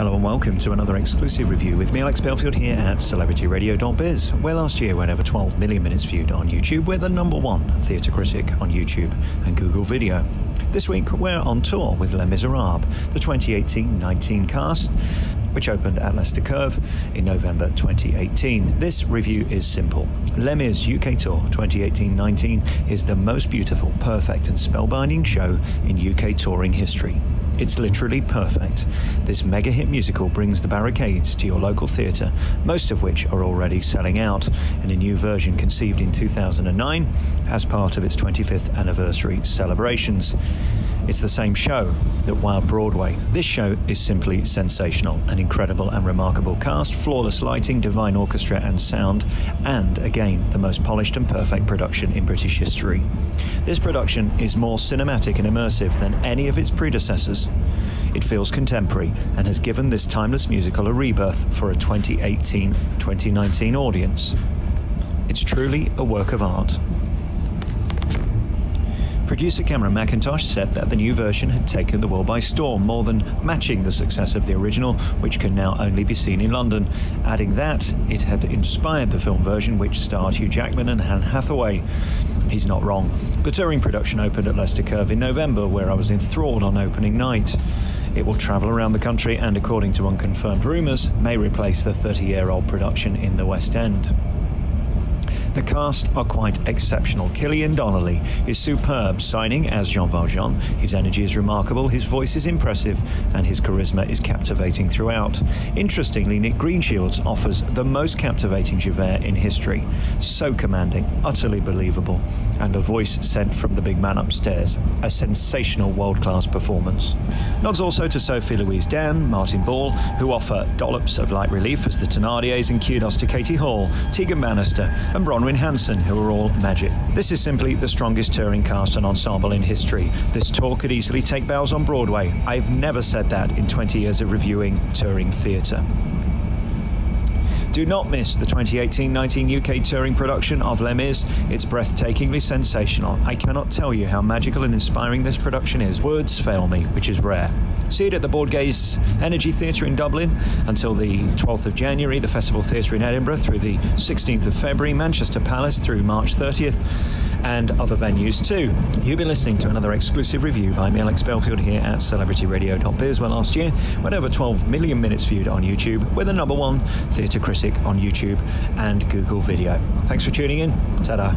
Hello and welcome to another exclusive review with me, Alex Belfield, here at CelebrityRadio.biz, where last year we had over 12 million minutes viewed on YouTube. We're the number one theatre critic on YouTube and Google Video. This week we're on tour with Les Miserables, the 2018-19 cast, which opened at Leicester Curve in November 2018. This review is simple. Les Mis UK Tour 2018-19 is the most beautiful, perfect and spellbinding show in UK touring history. It's literally perfect. This mega hit musical brings the barricades to your local theatre, most of which are already selling out, and a new version conceived in 2009 as part of its 25th anniversary celebrations. It's the same show that Wild Broadway. This show is simply sensational. An incredible and remarkable cast, flawless lighting, divine orchestra and sound, and again, the most polished and perfect production in British history. This production is more cinematic and immersive than any of its predecessors. It feels contemporary and has given this timeless musical a rebirth for a 2018 2019 audience. It's truly a work of art. Producer Cameron Mackintosh said that the new version had taken the world by storm, more than matching the success of the original, which can now only be seen in London. Adding that it had inspired the film version, which starred Hugh Jackman and Anne Hathaway. He's not wrong. The touring production opened at Leicester Curve in November, where I was enthralled on opening night. It will travel around the country and, according to unconfirmed rumours, may replace the 30 year old production in the West End. The cast are quite exceptional. Killian Donnelly is superb, signing as Jean Valjean. His energy is remarkable, his voice is impressive, and his charisma is captivating throughout. Interestingly, Nic Greenshields offers the most captivating Javert in history. So commanding, utterly believable, and a voice sent from the big man upstairs. A sensational world class performance. Nods also to Sophie Louise Dann, Martin Ball, who offer dollops of light relief as the Thenardiers, and kudos to Katie Hall, Tegan Bannister, and Bronwen Hanson, who are all magic. This is simply the strongest touring cast and ensemble in history. This tour could easily take bows on Broadway. I've never said that in 20 years of reviewing touring theatre. Do not miss the 2018-19 UK touring production of Les Mis. It's breathtakingly sensational. I cannot tell you how magical and inspiring this production is. Words fail me, which is rare. See it at the Bord Gáis Energy Theatre in Dublin until the 12th of January, the Festival Theatre in Edinburgh through the 16th of February, Manchester Palace through March 30th, and other venues too. You've been listening to another exclusive review by me, Alex Belfield, here at CelebrityRadio.biz, where last year went over 12 million minutes viewed on YouTube. We're the number one theatre critic on YouTube and Google Video. Thanks for tuning in. Ta-da.